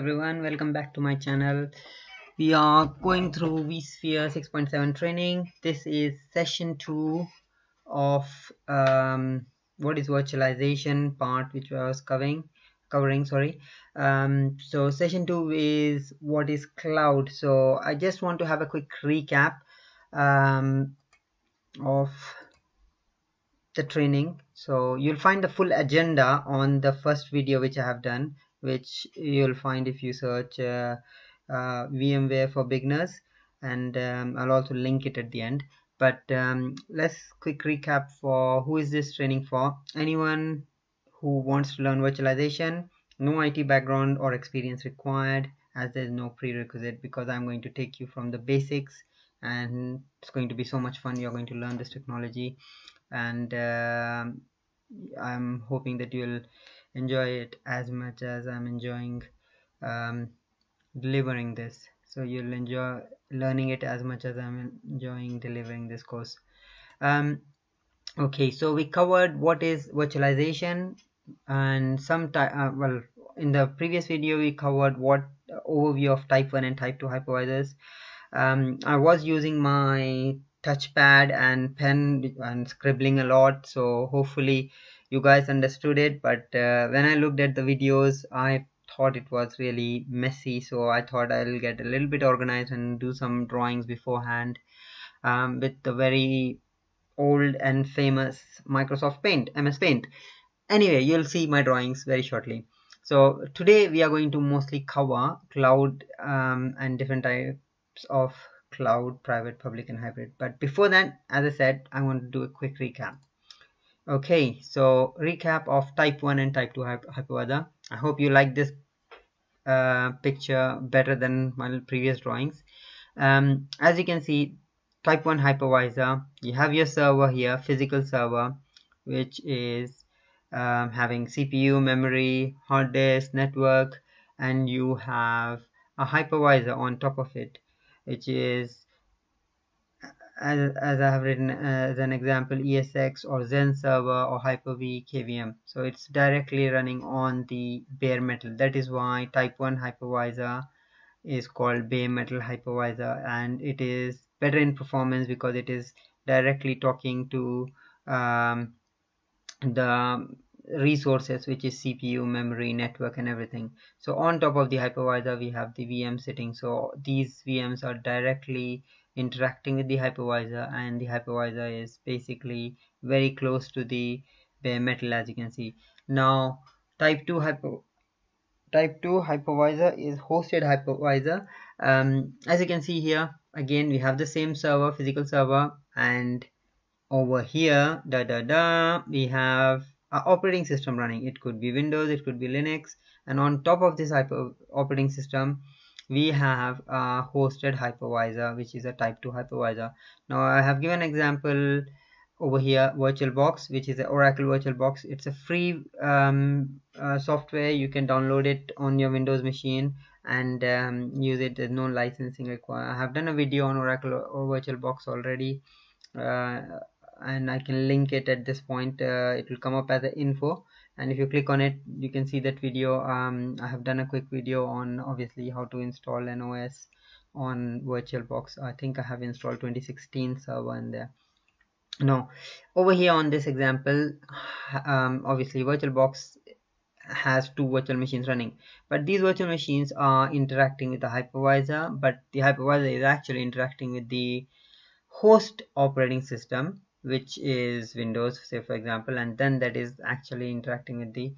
everyone welcome back to my channel. We are going through vSphere 6.7 training. This is session 2 of um, what is virtualization part which I was covering covering sorry. Um, so session 2 is what is cloud. So I just want to have a quick recap um, of the training. So you'll find the full agenda on the first video which I have done which you'll find if you search uh, uh, VMware for beginners and um, I'll also link it at the end. But um, let's quick recap for who is this training for. Anyone who wants to learn virtualization no IT background or experience required as there's no prerequisite because I'm going to take you from the basics and it's going to be so much fun you're going to learn this technology. And uh, I'm hoping that you'll enjoy it as much as I'm enjoying um, delivering this. So you'll enjoy learning it as much as I'm enjoying delivering this course. Um, okay so we covered what is virtualization and some uh, well in the previous video we covered what uh, overview of type 1 and type 2 hypervisors. Um, I was using my touchpad and pen and scribbling a lot so hopefully you guys understood it but uh, when I looked at the videos I thought it was really messy so I thought I'll get a little bit organized and do some drawings beforehand um, with the very old and famous Microsoft Paint MS Paint. Anyway you'll see my drawings very shortly. So today we are going to mostly cover cloud um, and different types of cloud private public and hybrid. But before that as I said I want to do a quick recap okay so recap of type 1 and type 2 hypervisor i hope you like this uh, picture better than my previous drawings. Um, as you can see type 1 hypervisor you have your server here physical server which is um, having CPU memory hard disk network and you have a hypervisor on top of it which is as, as I have written as an example ESX or Xen server or Hyper-V KVM so it's directly running on the bare metal. That is why type 1 hypervisor is called bare metal hypervisor and it is better in performance because it is directly talking to um, the resources which is CPU memory network and everything. So on top of the hypervisor we have the VM sitting so these VMs are directly interacting with the hypervisor and the hypervisor is basically very close to the bare metal as you can see. Now type 2 hyper type 2 hypervisor is hosted hypervisor. Um, as you can see here again we have the same server physical server and over here da da da we have our operating system running. It could be windows it could be linux and on top of this hyper operating system we have a hosted hypervisor which is a type 2 hypervisor. Now i have given example over here virtualbox which is an oracle virtualbox. It's a free um, uh, software. You can download it on your windows machine and um, use it. There's no licensing required. I have done a video on oracle or virtualbox already uh, and i can link it at this point. Uh, it will come up as an info and if you click on it you can see that video. Um, I have done a quick video on obviously how to install an OS on VirtualBox. I think I have installed 2016 server in there. Now over here on this example um, obviously VirtualBox has two virtual machines running. But these virtual machines are interacting with the hypervisor but the hypervisor is actually interacting with the host operating system which is windows say for example and then that is actually interacting with the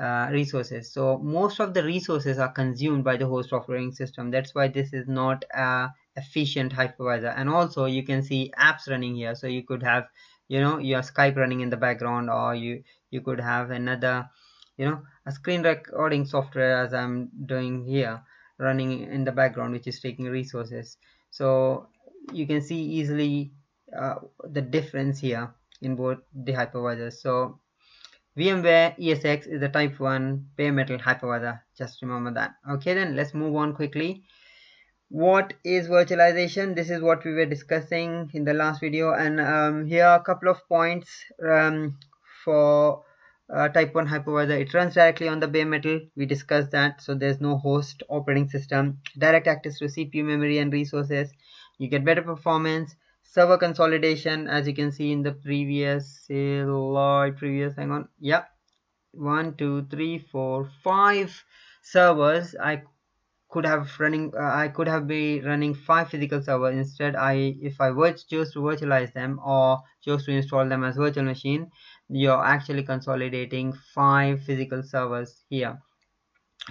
uh, resources. So most of the resources are consumed by the host operating system. That's why this is not a efficient hypervisor. And also you can see apps running here. So you could have you know your skype running in the background or you you could have another you know a screen recording software as i'm doing here running in the background which is taking resources. So you can see easily uh, the difference here in both the hypervisors. So VMware ESX is a type 1 bare metal hypervisor. Just remember that. Okay then let's move on quickly. What is virtualization? This is what we were discussing in the last video. And um, here are a couple of points um, for uh, type 1 hypervisor. It runs directly on the bare metal. We discussed that. So there's no host operating system. Direct access to cpu memory and resources. You get better performance server consolidation as you can see in the previous slide previous hang on yeah. One two three four five servers. I could have running uh, i could have been running five physical servers. Instead i if i were chose to virtualize them or chose to install them as virtual machine you're actually consolidating five physical servers here.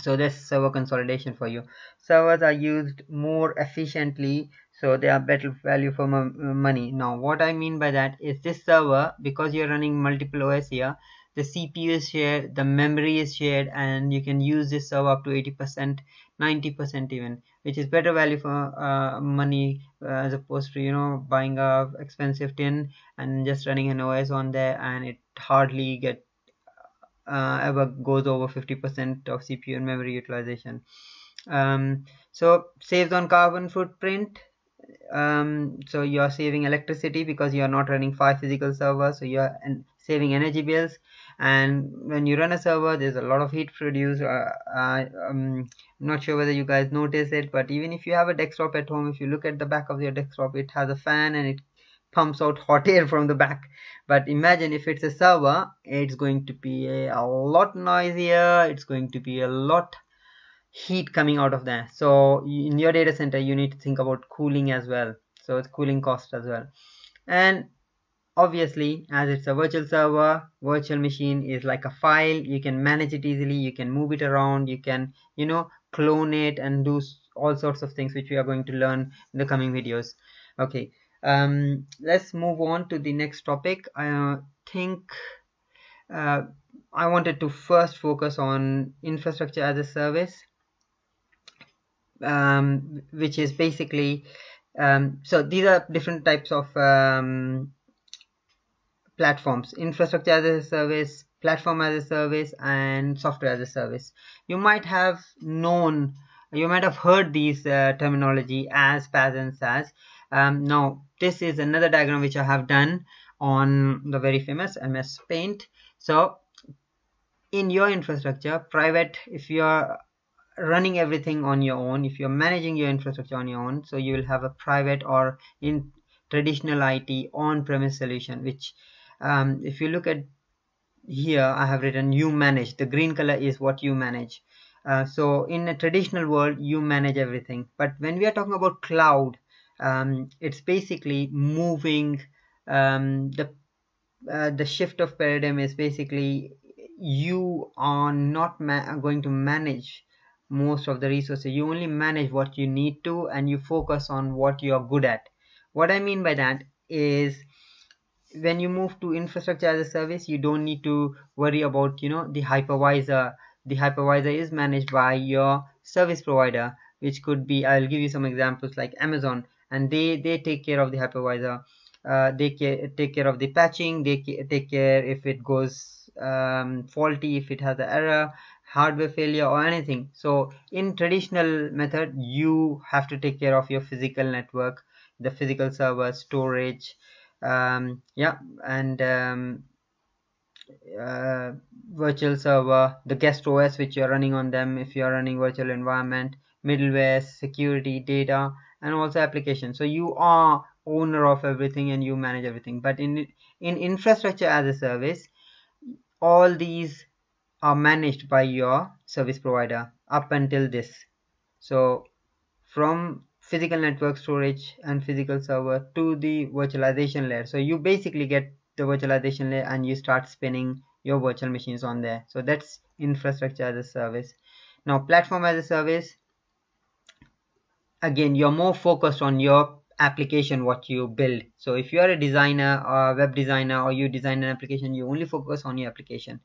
So this server consolidation for you. Servers are used more efficiently so they are better value for money now what i mean by that is this server because you're running multiple os here the cpu is shared the memory is shared and you can use this server up to 80 percent 90 percent even which is better value for uh, money uh, as opposed to you know buying a expensive tin and just running an os on there and it hardly get uh, ever goes over 50% of CPU and memory utilization. Um, so saves on carbon footprint. Um, so you are saving electricity because you are not running five physical servers. So you are saving energy bills. And when you run a server, there's a lot of heat produced. Uh, uh, um, I'm not sure whether you guys notice it, but even if you have a desktop at home, if you look at the back of your desktop, it has a fan and it pumps out hot air from the back but imagine if it's a server it's going to be a, a lot noisier it's going to be a lot heat coming out of there. So in your data center you need to think about cooling as well. So it's cooling cost as well. And obviously as it's a virtual server virtual machine is like a file. You can manage it easily. You can move it around. You can you know clone it and do all sorts of things which we are going to learn in the coming videos. Okay um, let's move on to the next topic. I uh, think uh, I wanted to first focus on infrastructure as a service um, which is basically um, so these are different types of um, platforms. Infrastructure as a service platform as a service and software as a service. You might have known you might have heard these uh, terminology as PaaS and SaaS. Um, now this is another diagram which I have done on the very famous MS Paint. So in your infrastructure private if you are running everything on your own if you're managing your infrastructure on your own so you will have a private or in traditional IT on-premise solution which um, if you look at here I have written you manage. The green color is what you manage. Uh, so in a traditional world you manage everything. But when we are talking about cloud um, it's basically moving um, the uh, the shift of paradigm is basically you are not going to manage most of the resources. You only manage what you need to and you focus on what you are good at. What i mean by that is when you move to infrastructure as a service you don't need to worry about you know the hypervisor. The hypervisor is managed by your service provider which could be i'll give you some examples like amazon and they they take care of the hypervisor. Uh, they care, take care of the patching. They take care if it goes um, faulty if it has an error hardware failure or anything. So in traditional method you have to take care of your physical network the physical server storage um, yeah and um, uh, virtual server the guest os which you're running on them if you're running virtual environment middleware security data and also application. So you are owner of everything and you manage everything. But in in infrastructure as a service all these are managed by your service provider up until this. So from physical network storage and physical server to the virtualization layer. So you basically get the virtualization layer and you start spinning your virtual machines on there. So that's infrastructure as a service. Now platform as a service again you're more focused on your application what you build. So if you are a designer or a web designer or you design an application you only focus on your application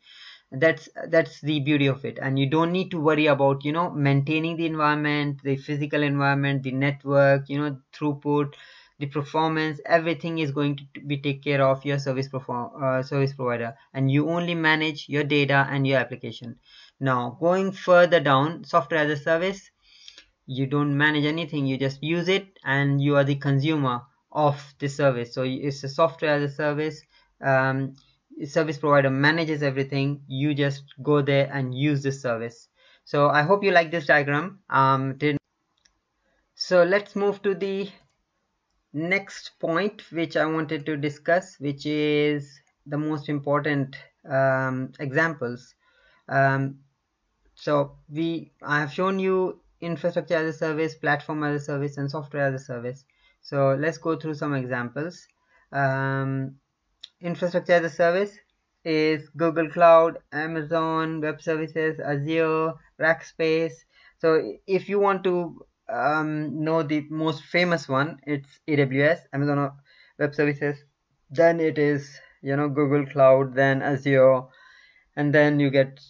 that's that's the beauty of it. And you don't need to worry about you know maintaining the environment the physical environment the network you know throughput the performance. Everything is going to be take care of your service perform uh, service provider. And you only manage your data and your application. Now going further down software as a service you don't manage anything. You just use it and you are the consumer of the service. So it's a software as a service um, service provider manages everything you just go there and use this service. So i hope you like this diagram. Um so let's move to the next point which i wanted to discuss which is the most important um, examples. Um, so we i have shown you infrastructure as a service platform as a service and software as a service. So let's go through some examples. Um, infrastructure as a service is Google Cloud, Amazon Web Services, Azure, Rackspace. So if you want to um, know the most famous one, it's AWS, Amazon Web Services. Then it is you know Google Cloud, then Azure, and then you get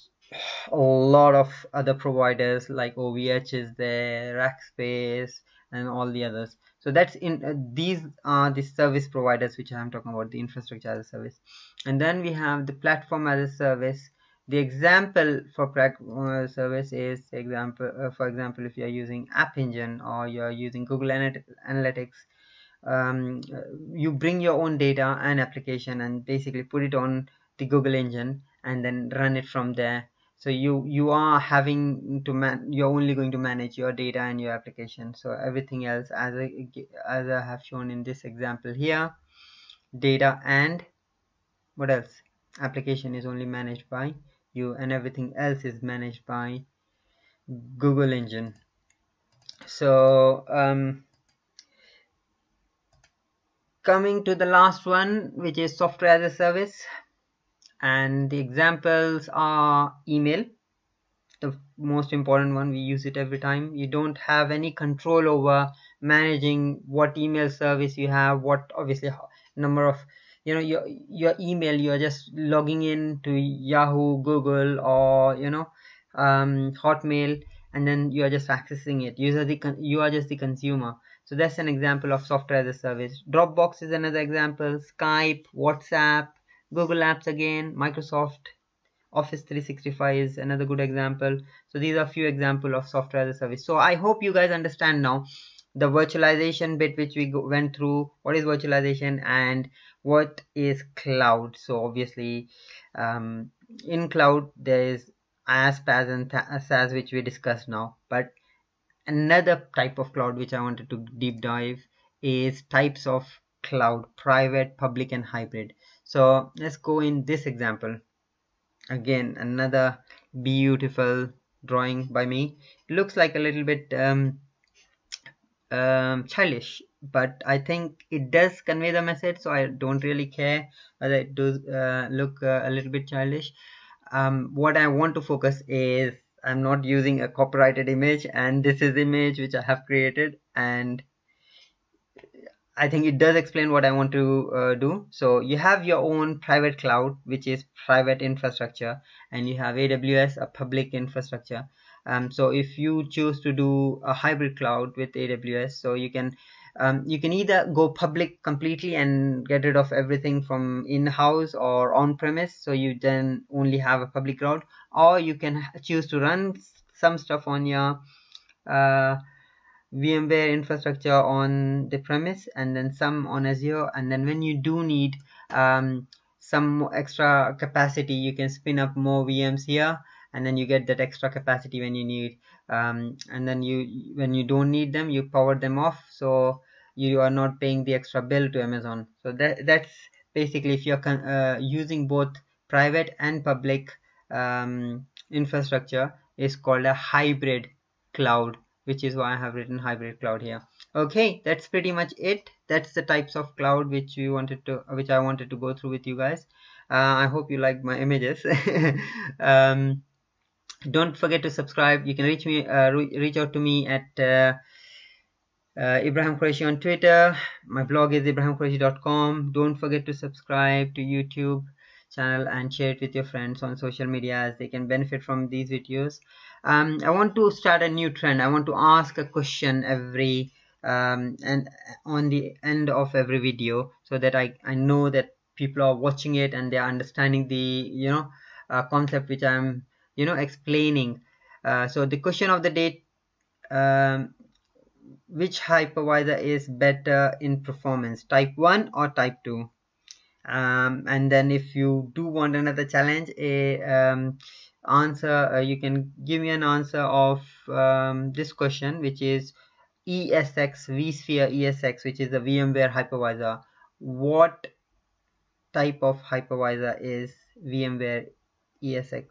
a lot of other providers like OVH is there, Rackspace, and all the others so that's in uh, these are the service providers which i'm talking about the infrastructure as a service. And then we have the platform as a service. The example for platform as a service is example uh, for example if you are using app engine or you're using google analytics um, you bring your own data and application and basically put it on the google engine and then run it from there so you you are having to man you're only going to manage your data and your application. So everything else as I, as I have shown in this example here data and what else? Application is only managed by you and everything else is managed by Google engine. So um, coming to the last one which is software as a service and the examples are email the most important one we use it every time. You don't have any control over managing what email service you have what obviously number of you know your your email you're just logging in to yahoo google or you know um, hotmail and then you are just accessing it. You are the you are just the consumer. So that's an example of software as a service. Dropbox is another example. Skype whatsapp Google Apps again, Microsoft Office 365 is another good example. So these are a few example of software as a service. So I hope you guys understand now the virtualization bit which we went through. What is virtualization and what is cloud? So obviously um, in cloud there is IaaS, PaaS and SaaS which we discussed now. But another type of cloud which I wanted to deep dive is types of cloud, private, public and hybrid so let's go in this example. Again another beautiful drawing by me. It looks like a little bit um, um, childish but I think it does convey the message so I don't really care whether it does uh, look uh, a little bit childish. Um, what I want to focus is I'm not using a copyrighted image and this is image which I have created and I think it does explain what I want to uh, do. So you have your own private cloud, which is private infrastructure, and you have AWS, a public infrastructure. Um, so if you choose to do a hybrid cloud with AWS, so you can um, you can either go public completely and get rid of everything from in-house or on-premise, so you then only have a public cloud, or you can choose to run some stuff on your uh, VMware infrastructure on the premise and then some on Azure. And then when you do need um, some extra capacity you can spin up more VMs here. And then you get that extra capacity when you need um, and then you when you don't need them you power them off. So you are not paying the extra bill to Amazon. So that that's basically if you're uh, using both private and public um, infrastructure is called a hybrid cloud which is why I have written hybrid cloud here. Okay that's pretty much it. That's the types of cloud which we wanted to which I wanted to go through with you guys. Uh, I hope you like my images. Um, don't forget to subscribe. You can reach me uh, re reach out to me at uh, uh, Ibrahim Quraishi on Twitter. My blog is ibrahimquraishi.com don't forget to subscribe to YouTube channel and share it with your friends on social media as they can benefit from these videos um, I want to start a new trend. I want to ask a question every um, and on the end of every video so that I, I know that people are watching it and they are understanding the you know uh, concept which I'm you know explaining. Uh, so the question of the day um, which hypervisor is better in performance type 1 or type 2 um, and then if you do want another challenge a um, answer uh, you can give me an answer of um, this question which is ESX vSphere ESX which is the VMware hypervisor. What type of hypervisor is VMware ESX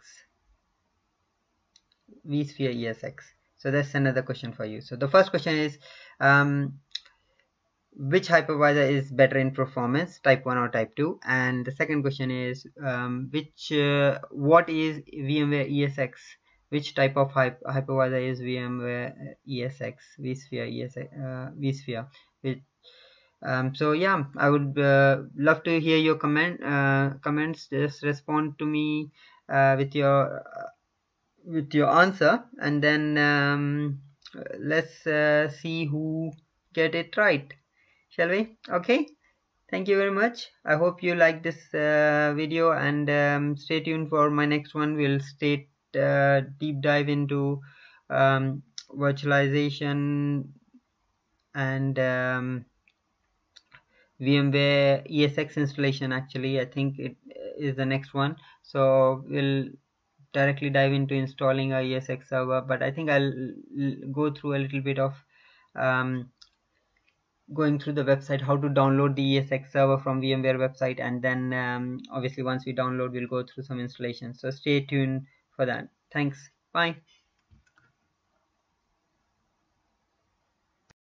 vSphere ESX so that's another question for you. So the first question is um, which hypervisor is better in performance type 1 or type 2 and the second question is um, which uh, what is VMware ESX which type of hypervisor is VMware ESX vSphere ESX uh, vSphere. Which, um, so yeah I would uh, love to hear your comment uh, comments. Just respond to me uh, with your uh, with your answer. And then um, let's see who get it right shall we? Okay. Thank you very much. I hope you like this uh, video and um, stay tuned for my next one. We'll stay uh, deep dive into um, virtualization and um, VMware ESX installation actually. I think it is the next one. So we'll directly dive into installing a ESX server but I think I'll go through a little bit of um, going through the website how to download the ESX server from VMware website and then um, obviously once we download we'll go through some installation so stay tuned for that. Thanks. Bye